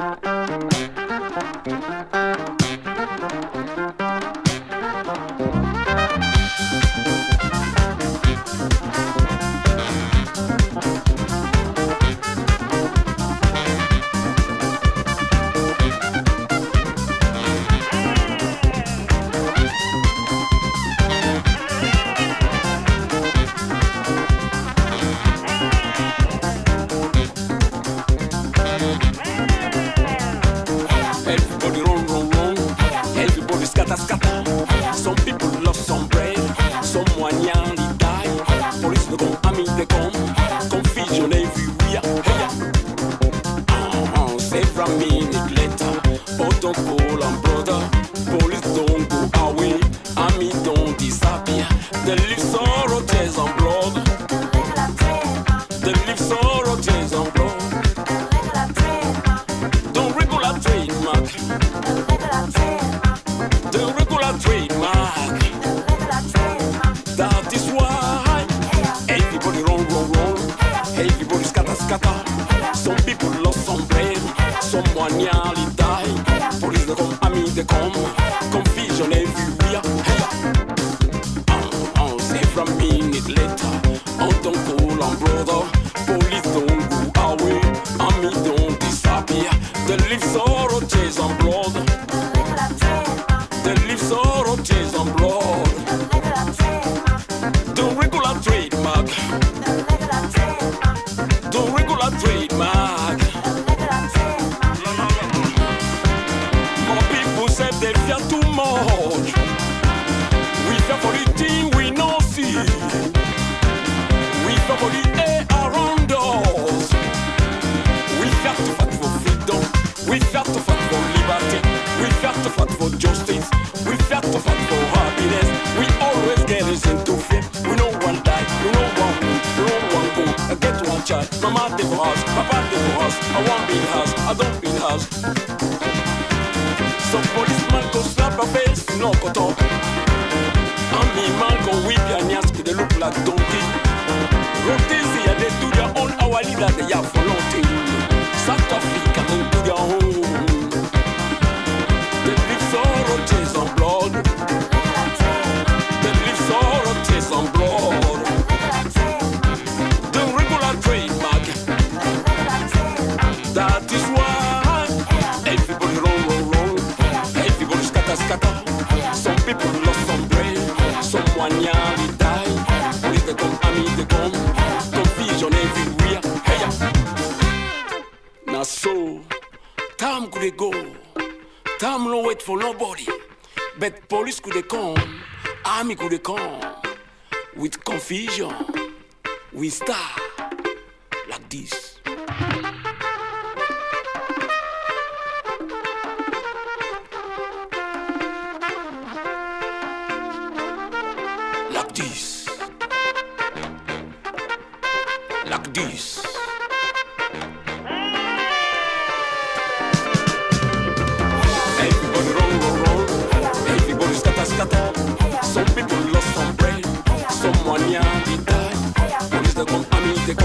Everybody Several minutes later, auto call and brother. Police don't go away. Army don't disappear. They leave sorrow, tears and blood. They leave sorrow, tears and blood. Don't regular trademark. The regular trademark. That is why everybody run, run, run. Everybody scatter, scatter. Some people lost some bread. Someone nearly died. Police they come, army they come. We fear to fight for freedom. We fear to fight for liberty. We fear to fight for justice. We fear to fight for happiness. We always get us into fear. We know one die. We know one wound. We know one go. I get one child. Mama dey for us. Papa dey for us. I want build house. I don't build house. Some policeman go slap a face, no cut up. Like donkey. Rotisi, and they do their own, our leader, they have they go. Time no wait for nobody. But police could they come, army could they come. With confusion, we start like this. Like this. Like this.